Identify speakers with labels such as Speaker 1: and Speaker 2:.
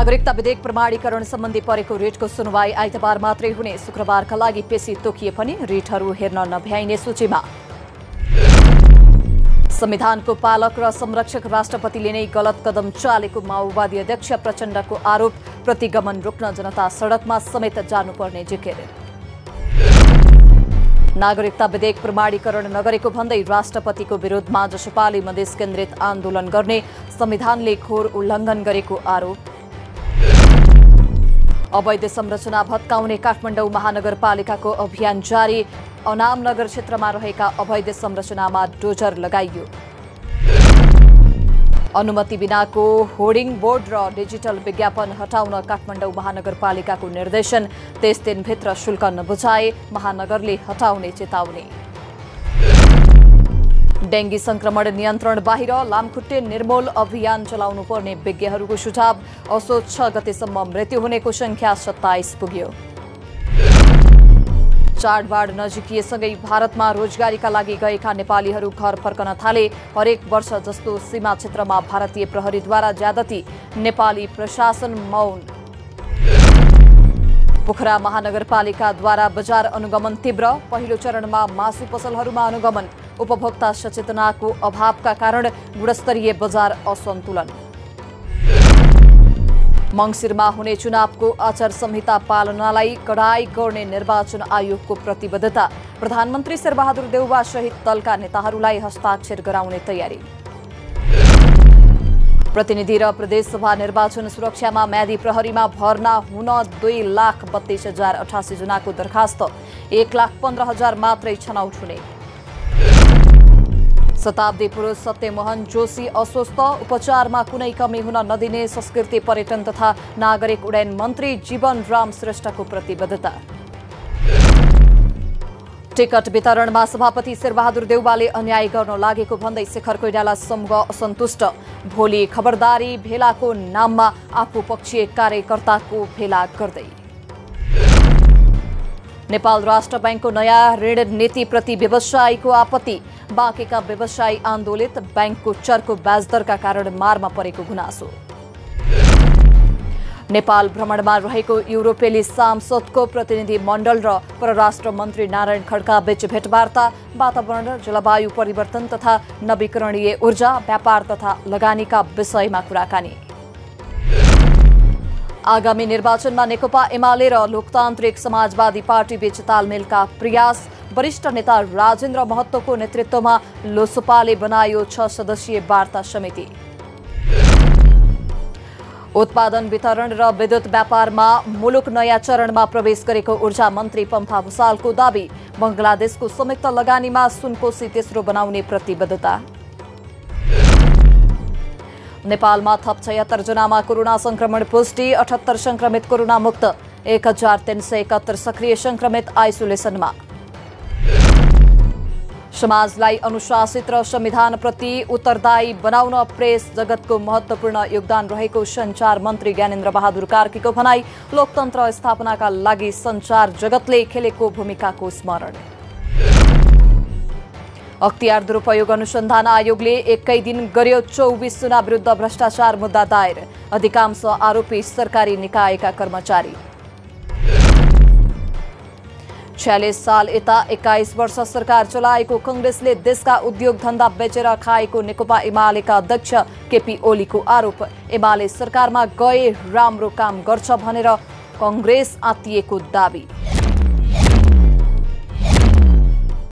Speaker 1: नागरिकता विधेयक प्रमाणीकरण सम्बन्धी परेको रिटको सुनवाई आइतबार मात्रै हुने शुक्रबारका लागि पेशी तोकिए पनि रिटहरू हेर्न नभ्याइने सूचीमा। संविधानको पालक र संरक्षक राष्ट्रपतिले नै गलत कदम चालेको माओवादी अध्यक्ष प्रचण्डको आरोप प्रतिगमन रोक्न जनता सडकमा समेत जानुपर्ने जिकिर। नागरिकता विधेयक प्रमाणीकरण नगरेको भन्दै राष्ट्रपतिको विरोधमा जसपाले मधेस केन्द्रित आन्दोलन गर्ने संविधानले घोर उल्लङ्घन गरेको आरोप अवैध संरचना भत्काउने काठमाडौँ महानगरपालिकाको अभियान जारी। अनाम नगर क्षेत्रमा रहेका अवैध संरचनामा डोजर लगाइयो। अनुमति बिनाको होर्डिङ बोर्ड र डिजिटल विज्ञापन हटाउन काठमाडौँ महानगरपालिकाको निर्देशन। त्यस दिनभित्र शुल्क नबुझाए महानगरले हटाउने चेतावनी। डेङ्गी संक्रमण नियन्त्रण बाहिर लामखुट्टे निर्मूल अभियान चलाउनु पर्ने विज्ञहरूको सुझाव। असोज छ गतेसम्म मृत्यु हुनेको संख्या सत्ताइस पुग्यो। चाडबाड नजिकिएसँगै भारतमा रोजगारीका लागि गएका नेपालीहरू घर फर्कन थाले। हरेक वर्ष जस्तो सीमा क्षेत्रमा भारतीय प्रहरीद्वारा ज्यादती। नेपाली प्रशासन मौन। पोखरा महानगरपालिकाद्वारा बजार अनुगमन तीव्र। पहिलो चरणमा मासु पसलहरूमा अनुगमन। उपभोक्ता सचेतनाको अभावका कारण गुणस्तरीय बजार असन्तुलन। मङ्सिरमा हुने चुनावको आचार संहिता पालनालाई कडाई गर्ने निर्वाचन आयोगको प्रतिबद्धता। प्रधानमन्त्री शेरबहादुर देउवा सहित दलका नेताहरूलाई हस्ताक्षर गराउने तयारी। प्रतिनिधि र प्रदेशसभा निर्वाचन सुरक्षा सुरक्षामा म्यादी प्रहरीमा भर्ना हुन दुई लाख बत्तीस हज़ार अठासी जनाको दरखास्त। एक लाख पन्ध्र हज़ार मात्रै छनौट हुने। शताब्दी पुरुष सत्यमोहन जोशी अस्वस्थ। उपचारमा कुनै कमी हुन नदिने संस्कृति पर्यटन तथा नागरिक उड्डयन मन्त्री जीवन राम श्रेष्ठको प्रतिबद्धता। टिकट वितरणमा सभापति शेरबहादुर देउवाले अन्याय गर्न लागेको भन्दै शेखर कोइराला समूह असन्तुष्ट। भोलि खबरदारी भेलाको नाममा आफू पक्षीय कार्यकर्ताको भेला गर्दै। नेपाल राष्ट्र ब्याङ्कको नयाँ ऋण नीतिप्रति व्यवसायीको आपत्ति। बाँकेका व्यवसायी आन्दोलित ब्याङ्कको चर्को ब्याजदरका कारण मारमा परेको गुनासो। नेपाल भ्रमणमा रहेको युरोपेली सांसदको प्रतिनिधि मण्डल र परराष्ट्र मन्त्री नारायण खड्का बीच भेटवार्ता वातावरण र जलवायु परिवर्तन तथा नवीकरणीय ऊर्जा व्यापार तथा लगानीका विषयमा कुराकानी। आगामी निर्वाचनमा नेकपा एमाले र लोकतान्त्रिक समाजवादी पार्टी बीच तालमेलका प्रयास। वरिष्ठ नेता राजेन्द्र महतोको नेतृत्वमा लोसपाले बनायो छ सदस्यीय वार्ता समिति। उत्पादन वितरण र विद्युत व्यापारमा मुलुक नयाँ चरणमा प्रवेश गरेको ऊर्जा मन्त्री पम्फा भूषालको दावी। बङ्गलादेशको संयुक्त लगानीमा सुनकोशी तेस्रो बनाउने प्रतिबद्धता। नेपालमा थप छयत्तर जनामा कोरोना संक्रमण पुष्टि अठहत्तर संक्रमित कोरोना मुक्त एक हजार तीन सय एकात्तर सक्रिय संक्रमित आइसोलेसनमा। समाजलाई अनुशासित र संविधानप्रति उत्तरदायी बनाउन प्रेस जगतको महत्वपूर्ण योगदान रहेको सञ्चार मन्त्री ज्ञानेन्द्र बहादुर कार्कीको भनाई लोकतन्त्र स्थापनाका लागि सञ्चार जगतले खेलेको भूमिकाको स्मरण। अख्तियार दुरुपयोग अनुसन्धान आयोगले एकै दिन गर्यो चौबिस चुनाव विरुद्ध भ्रष्टाचार मुद्दा दायर। अधिकांश आरोपी सरकारी निकायका कर्मचारी। छ्यालिस साल यता एक्काइस वर्ष सरकार चलाएको कङ्ग्रेसले देशका उद्योग धन्दा बेचेर खाएको नेकपा एमालेका अध्यक्ष केपी ओलीको आरोप। एमाले सरकारमा गए राम्रो काम गर्छ भनेर कङ्ग्रेस आत्तिएको दावी।